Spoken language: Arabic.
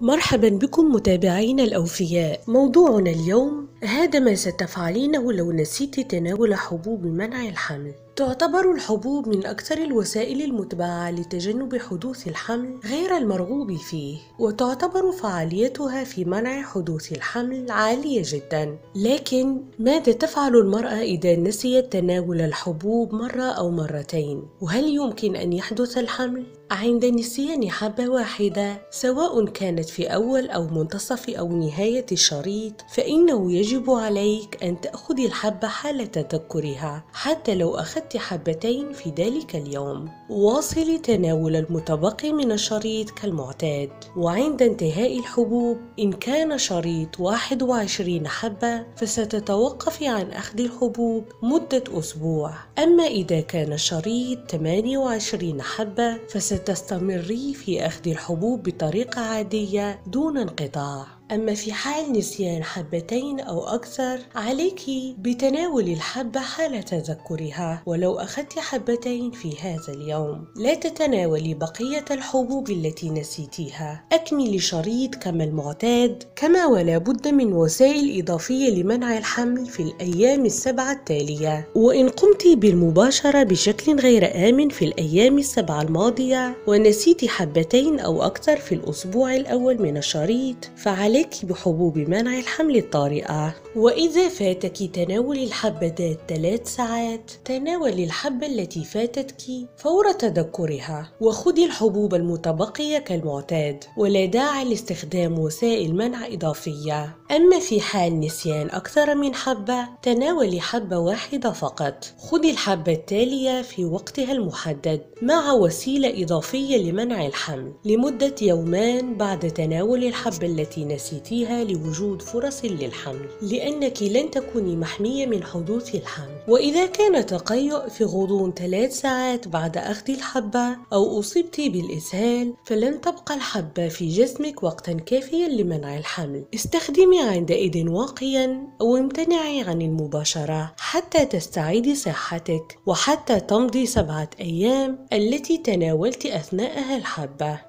مرحبا بكم متابعينا الأوفياء موضوعنا اليوم هذا ما ستفعلينه لو نسيت تناول حبوب منع الحمل تعتبر الحبوب من أكثر الوسائل المتبعة لتجنب حدوث الحمل غير المرغوب فيه وتعتبر فعاليتها في منع حدوث الحمل عالية جدا لكن ماذا تفعل المرأة إذا نسيت تناول الحبوب مرة أو مرتين؟ وهل يمكن أن يحدث الحمل؟ عند نسيان حبة واحدة سواء كانت في أول أو منتصف أو نهاية الشريط فإنه يجب عليك أن تأخذ الحبة حال تذكرها حتى لو أخذت حبتين في ذلك اليوم. واصل تناول المتبقي من الشريط كالمعتاد. وعند انتهاء الحبوب إن كان شريط 21 حبة فستتوقف عن أخذ الحبوب مدة أسبوع. أما إذا كان الشريط 28 حبة فست ستستمري في أخذ الحبوب بطريقة عادية دون انقطاع. أما في حال نسيان حبتين أو أكثر عليك بتناول الحبة حال تذكرها ولو أخذت حبتين في هذا اليوم. لا تتناولي بقية الحبوب التي نسيتيها. أكملي الشريط كما المعتاد كما ولا بد من وسائل إضافية لمنع الحمل في الأيام السبعة التالية. وإن قمت بالمباشرة بشكل غير آمن في الأيام السبعة الماضية ونسيت حبتين أو أكثر في الأسبوع الأول من الشريط فعليك عليك بحبوب منع الحمل الطارئة. وإذا فاتك تناول الحبة ذات ثلاث ساعات تناولي الحبة التي فاتتك فور تذكرها وخذي الحبوب المتبقية كالمعتاد ولا داعي لاستخدام وسائل منع إضافية. أما في حال نسيان أكثر من حبة تناولي حبة واحدة فقط. خذي الحبة التالية في وقتها المحدد مع وسيلة إضافية لمنع الحمل لمدة يومان بعد تناول الحبة التي نسيتها نسيتيها لوجود فرص للحمل لأنك لن تكوني محمية من حدوث الحمل. وإذا كان تقيؤ في غضون ثلاث ساعات بعد أخذ الحبة أو أصبت بالإسهال فلن تبقى الحبة في جسمك وقتا كافيا لمنع الحمل. استخدمي عندئذ واقيا أو امتنعي عن المباشرة حتى تستعيدي صحتك وحتى تمضي سبعة أيام التي تناولت أثناءها الحبة.